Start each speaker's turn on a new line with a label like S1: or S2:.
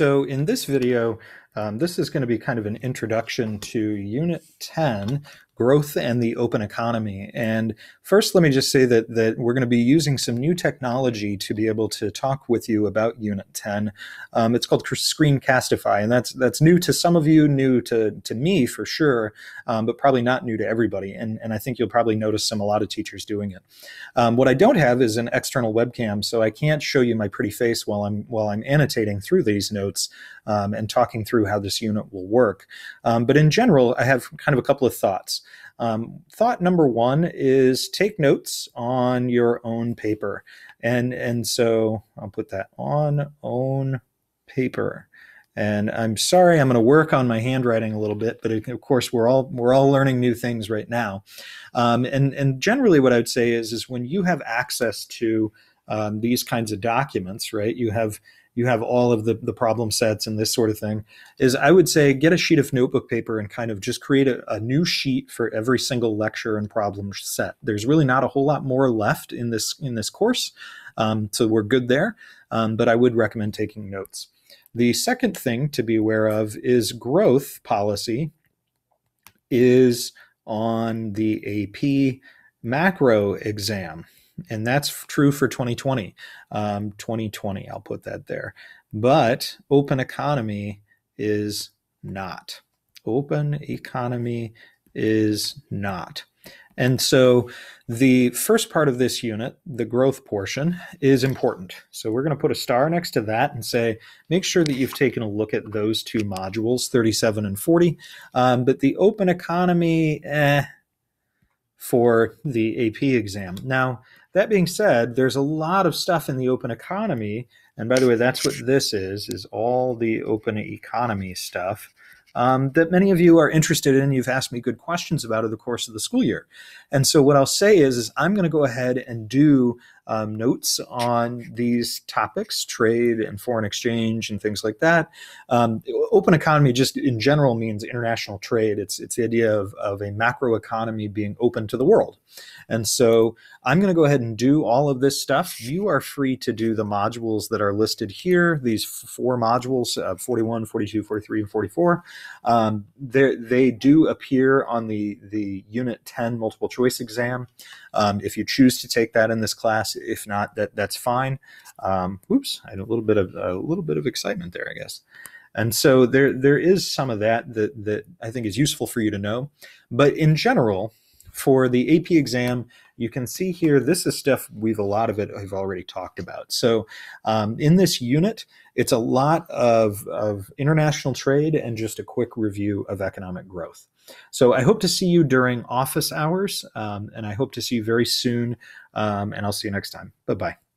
S1: So in this video, um, this is going to be kind of an introduction to Unit 10, growth and the open economy. And first, let me just say that, that we're going to be using some new technology to be able to talk with you about Unit 10. Um, it's called Screencastify, and that's that's new to some of you, new to, to me for sure, um, but probably not new to everybody. And, and I think you'll probably notice some a lot of teachers doing it. Um, what I don't have is an external webcam, so I can't show you my pretty face while I'm while I'm annotating through these notes um, and talking through how this unit will work. Um, but in general, I have kind of a couple of thoughts. Um, thought number one is take notes on your own paper. And, and so I'll put that on own paper. And I'm sorry, I'm going to work on my handwriting a little bit, but of course we're all we're all learning new things right now. Um, and and generally, what I would say is is when you have access to um, these kinds of documents, right? You have you have all of the, the problem sets and this sort of thing is i would say get a sheet of notebook paper and kind of just create a, a, new sheet for every single lecture and problem set. There's really not a whole lot more left in this in this course um, so we're good there um, but i would recommend taking notes. The second thing to be aware of is growth policy is on the ap macro exam and that's true for 2020 um, 2020 i'll put that there but open economy is not open economy is not and so the first part of this unit, the growth portion, is important. So we're going to put a star next to that and say, make sure that you've taken a look at those two modules, 37 and 40. Um, but the open economy, eh, for the AP exam. Now, that being said, there's a lot of stuff in the open economy, and by the way, that's what this is, is all the open economy stuff um, that many of you are interested in. You've asked me good questions about over the course of the school year. And so what I'll say is, is I'm going to go ahead and do um, notes on these topics, trade and foreign exchange and things like that. Um, open economy just in general means international trade. It's, it's the idea of, of a macro economy being open to the world. And so I'm going to go ahead and do all of this stuff. You are free to do the modules that are listed here, these four modules, uh, 41, 42, 43, and 44. Um, they do appear on the, the Unit 10 multiple choice exam. Um, if you choose to take that in this class, if not, that that's fine. Um, oops, I had a little bit of a little bit of excitement there, I guess. And so there there is some of that that that I think is useful for you to know. But in general, for the AP exam, you can see here, this is stuff we've a lot of it I've already talked about. So um, in this unit, it's a lot of, of international trade and just a quick review of economic growth. So I hope to see you during office hours, um, and I hope to see you very soon, um, and I'll see you next time. Bye-bye.